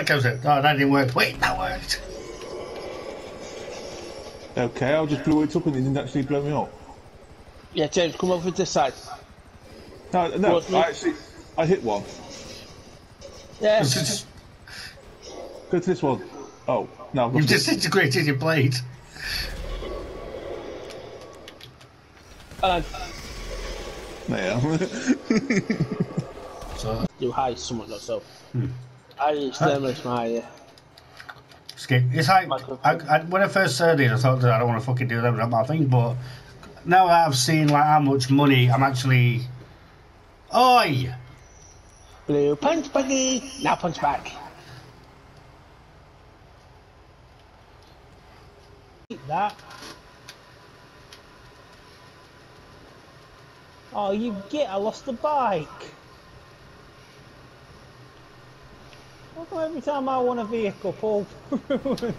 That goes it. Oh, that didn't work. Wait, that worked. Okay, I just blew it up and it didn't actually blow me up. Yeah, James, come over to this side. No, no, What, I actually, I hit one. Yeah. Go to this one. Oh, no. You've disintegrated your blade. And Yeah. So, you hide somewhat though, so. Hmm. I exterminate my. Uh, skip. It's like, I, I, when I first heard it, I thought that I don't want to fucking do that, not my thing, but now that I've seen like how much money I'm actually. Oi! blue punch buggy! Now punch back. that. Oh, you get, I lost the bike. Come every time I want a vehicle, Paul ruins it?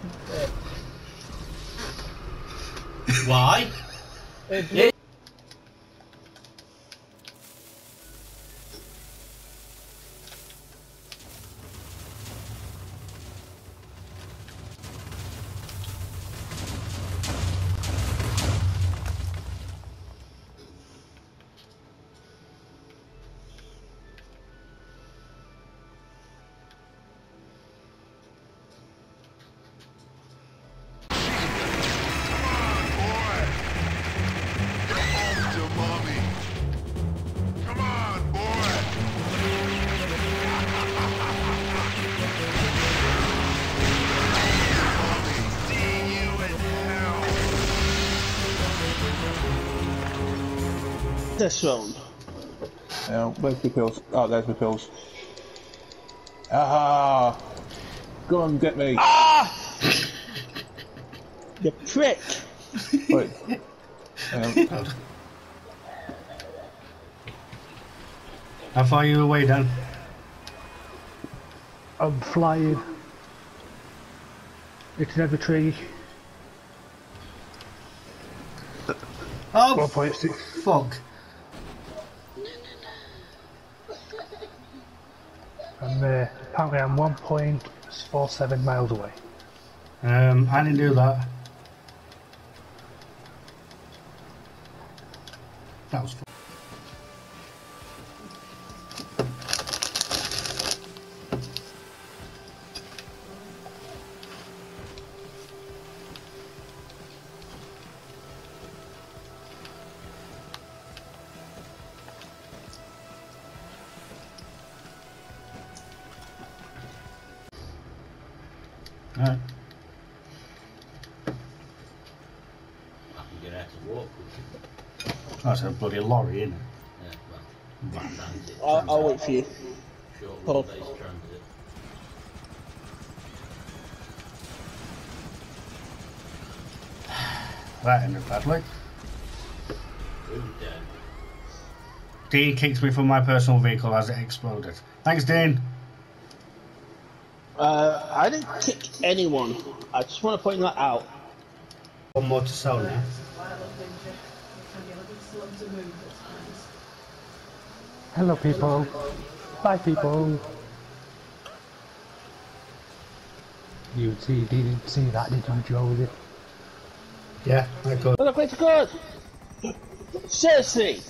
Why? It Come This round. yeah, where's my pills? Oh, there's the pills. Ah! Go on, get me. Ah! You prick! Wait. How far are you away, Dan? I'm flying. It's every tree. Oh, 1.6. fuck. And uh, apparently I'm 1.47 miles away. Um, I didn't do that. That was. Fun. Alright. I can get out to walk with you. That's a bloody lorry, isn't it? Yeah, well, transit. I'll, I'll wait for you. Short Paul. based transit. That ended badly. Ooh, down. Dean kicks me from my personal vehicle as it exploded. Thanks, Dean. Uh, I didn't kick anyone. I just want to point that out. One more to sell now. Hello, people. Bye, people. You see, didn't see that, did you, Josie? Yeah, I could. For the greater good! Seriously!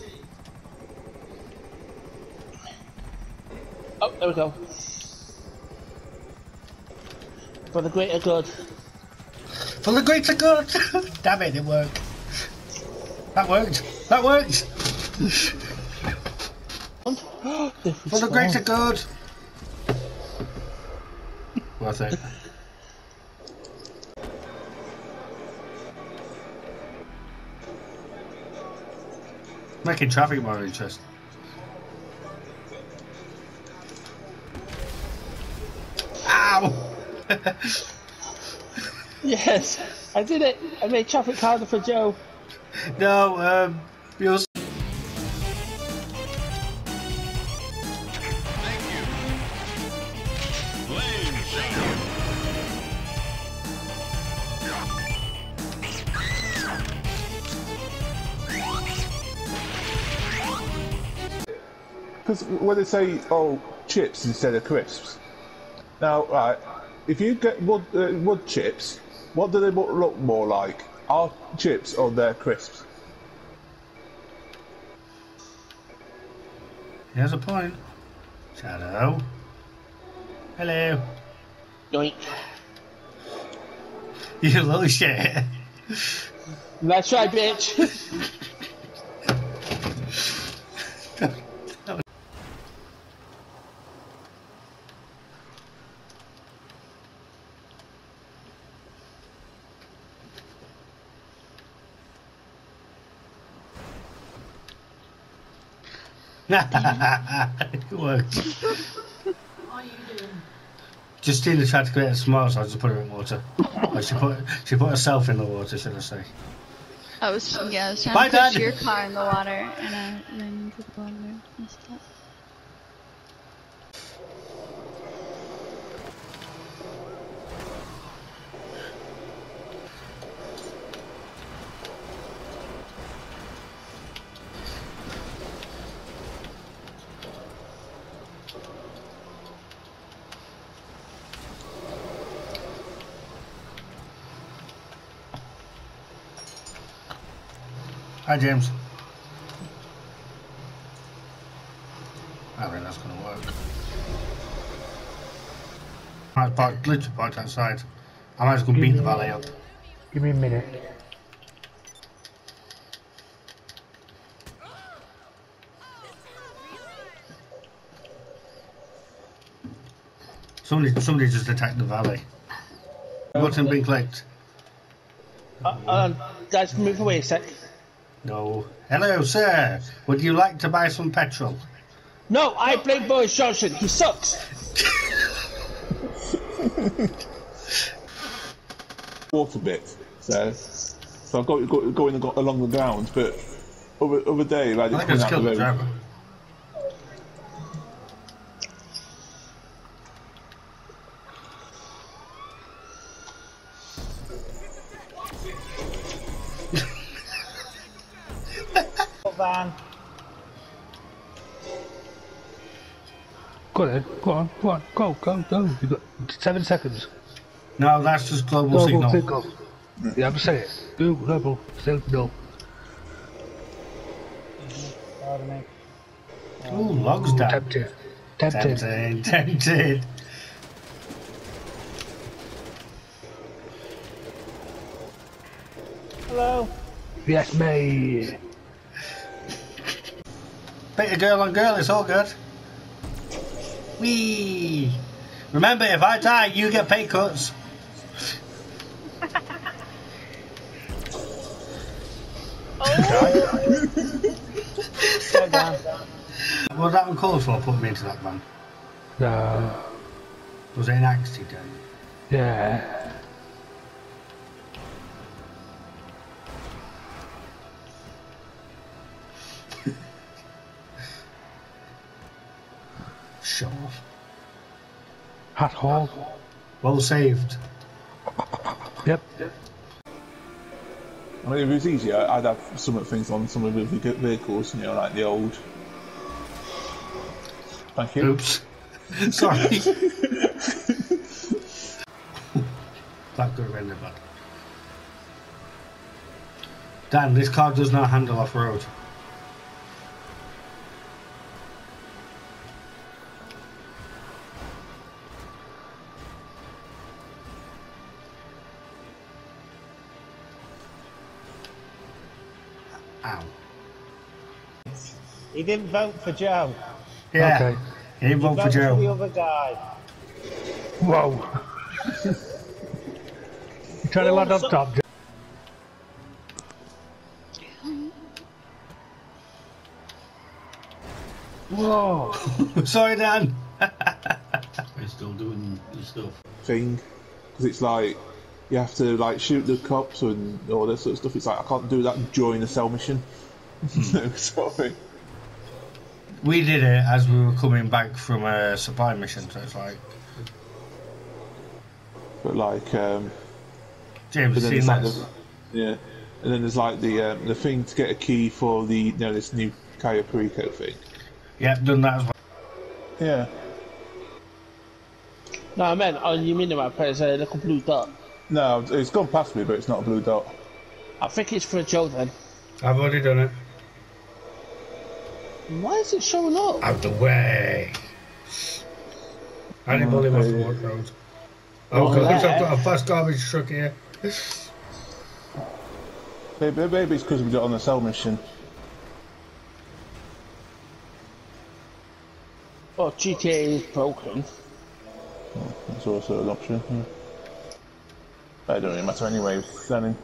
Oh, there we go. For the greater good. For the greater good! Damn it, it worked. That worked. That worked. For the greater good. Worth it. Making traffic more interesting. Yes, I did it. I made traffic harder for Joe. no, um, you're Thank you. Lane change. Because when they say, oh, chips instead of crisps, Now, right, if you get wood, uh, wood chips, what do they look more like? Are chips or they're crisps? Here's a point. Shadow. Hello. Yoink. You little shit. That's right, bitch. it worked. Justina tried to create a smile, so I just put her in water. Or she put she put herself in the water, should I say? Oh, I was yeah, I was trying Bye, to Dad. your car in the water, and I ran into the water and stuff. Hi, James. I don't think that's going to work. I parked, literally parked outside. I might as well beat the valet up. Give me a minute. Somebody, somebody just attacked the valet. Button being clicked. uh, um, guys, move away a sec. No. Hello, sir. Would you like to buy some petrol? No, I blame Boris Johnson. He sucks. Water bit. So, so I've got, got going ag- along the ground, but other, other day, like I it's think I just out killed the the driver. Go then. Go on. Go on. Go. Go. Go. You got seven seconds. No, that's just global, Global signal. signal. Yeah, I'm saying it. Do global signal. Pardon me. Ooh, logs down. Tempted. Tempted. Tempted, tempted. Hello. Yes, me. Bit of girl on girl, it's all good. Wee. Remember, if I die, you get pay cuts. Down. Was that uncalled for putting me into that van? No. Was it an accident? Yeah. Show off. Hat hall. Well saved. Yep. I mean, if it was easier, I'd have some of the things on some of the vehicles, you know, like the old. Thank you. Oops. Sorry. that could have ended bad. Dan, this car does not handle off road. He didn't vote for Joe. Yeah. Okay. He didn't vote for Joe. for the other guy. Whoa. You trying to land on top, Joe? Whoa. Sorry, Dan. We're still doing the stuff. thing because it's like you have to like shoot the cops and all that sort of stuff. It's like I can't do that during a sell mission. No, hmm. sorry. We did it as we were coming back from a supply mission, so it's like, But like, um, James, but seen there's like the, yeah, and then there's like the um, the thing to get a key for the you know this new Cayo Perico thing. Yep, done that as well. Yeah. No, I meant on your minimap, there's a little blue dot. No, it's gone past me, but it's not a blue dot. I think it's for a joke then. I've already done it. Why is it showing up? Out the way. Anybody wants to walk road. Oh, Oh, God, yeah. I've got a fast garbage truck here. Maybe, maybe it's because we got on the sell mission. Oh, GTA is broken. That's also an option. yeah. But it don't really matter anyway, standing.